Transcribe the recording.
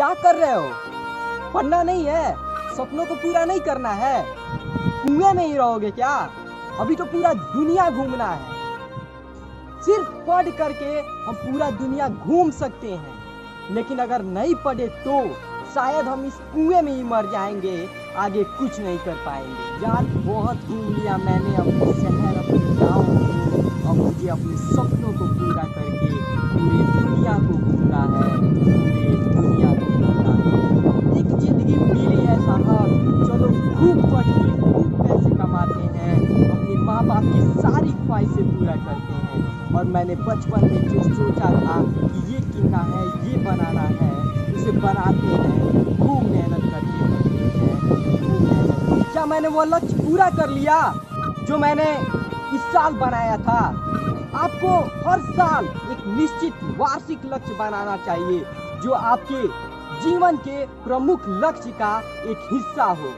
क्या कर रहे हो? पढ़ना नहीं है। सपनों को पूरा नहीं करना है। कुएँ में ही रहोगे क्या? अभी तो पूरा दुनिया घूमना है। सिर्फ़ पढ़ करके हम पूरा दुनिया घूम सकते हैं। लेकिन अगर नहीं पढ़े तो शायद हम इस कुएँ में ही मर जाएँगे। आगे कुछ नहीं कर पाएँगे। यार, बहुत घूम लिया मैंने अपने शहर, अपने गाँव अब मुझे अपने सपनों। खूब पढ़ के खूब पैसे कमाते हैं अपने माँ बाप की सारी ख्वाहिशें पूरा करते हैं। और मैंने बचपन में जो सोचा था कि ये कितना है, ये बनाना है, उसे बनाते हैं, खूब मेहनत करके पढ़ते हैं क्या मैंने वो लक्ष्य पूरा कर लिया जो मैंने इस साल बनाया था? आपको हर साल एक निश्चित वार्षिक लक्ष्य बनाना चाहिए, जो आपके जीवन के प्रमुख लक्ष्य का एक हिस्सा हो।